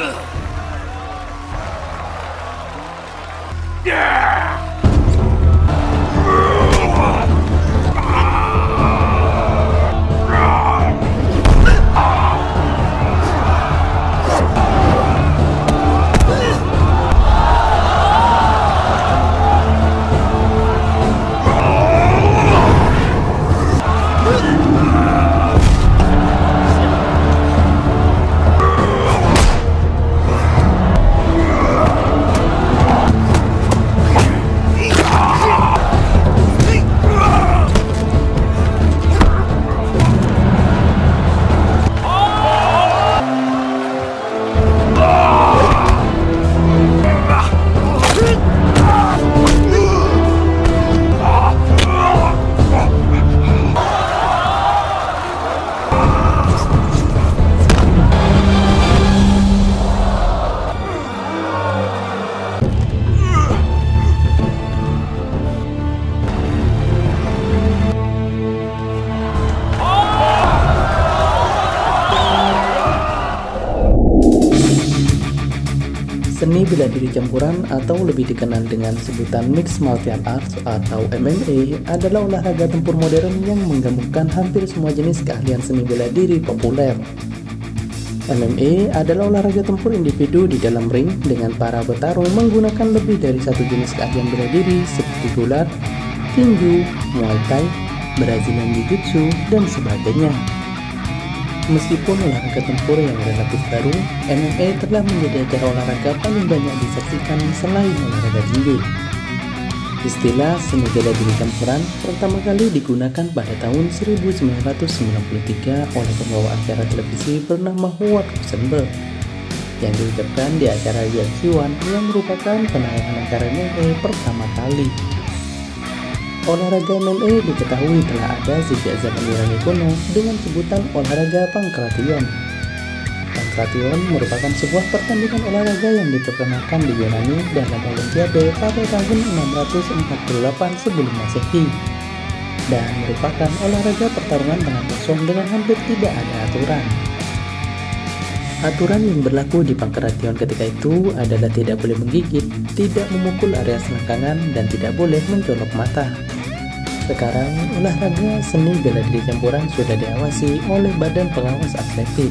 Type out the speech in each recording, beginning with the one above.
Ugh. Seni bela diri campuran atau lebih dikenal dengan sebutan Mixed Martial Arts atau MMA adalah olahraga tempur modern yang menggabungkan hampir semua jenis keahlian seni bela diri populer. MMA adalah olahraga tempur individu di dalam ring dengan para petarung menggunakan lebih dari satu jenis keahlian bela diri seperti gulat, tinju, muay thai, Brazilian Jiu-Jitsu, dan sebagainya. Meskipun olahraga tempur yang relatif baru, MMA telah menjadi acara olahraga paling banyak disaksikan selain olahraga tinju. Istilah seni bela diri campuran pertama kali digunakan pada tahun 1993 oleh pembawa acara televisi bernama Howard Rosenberg yang diucapkan di acara UFC One yang merupakan penayangan acara MMA pertama kali. Olahraga MMA diketahui telah ada sejak zaman Yunani kuno dengan sebutan olahraga Pankration. Pankration merupakan sebuah pertandingan olahraga yang diperkenalkan di Yunani dalam Olimpiade pada tahun 648 sebelum Masehi dan merupakan olahraga pertarungan tangan kosong dengan hampir tidak ada aturan. Aturan yang berlaku di Pankration ketika itu adalah tidak boleh menggigit, tidak memukul area selangkangan, dan tidak boleh mencolok mata. Sekarang, olahraga seni bela diri campuran sudah diawasi oleh Badan Pengawas Atletik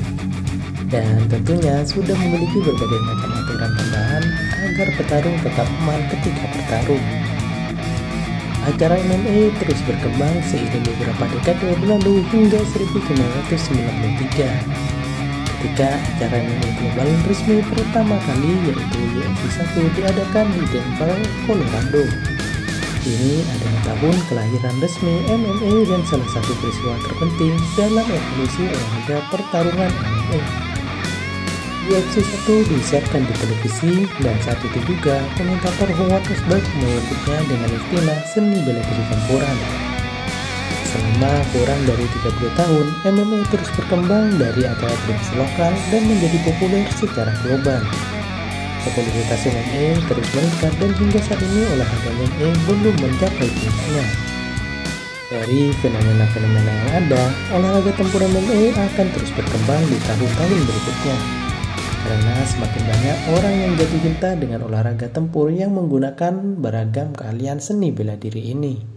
dan tentunya sudah memiliki berbagai macam aturan tambahan agar petarung tetap aman ketika bertarung. Acara MMA terus berkembang seiring beberapa dekade berlalu hingga 1993 ketika acara MMA global resmi pertama kali yaitu UFC 1 diadakan di Denver, Colorado. Ini adalah tahun kelahiran resmi MMA dan salah satu peristiwa terpenting dalam evolusi olahraga pertarungan MMA. UFC 1 disiarkan di televisi dan saat itu juga komentator Howard Rosberg menyebutnya dengan istilah seni bela diri campuran. Selama kurang dari 30 tahun, MMA terus berkembang dari televisi lokal dan menjadi populer secara global. Popularitas MMA terus meningkat dan hingga saat ini olahraga MMA belum mencapai puncaknya. Dari fenomena-fenomena yang ada, olahraga tempur MMA akan terus berkembang di tahun-tahun berikutnya. Karena semakin banyak orang yang jatuh cinta dengan olahraga tempur yang menggunakan beragam keahlian seni bela diri ini.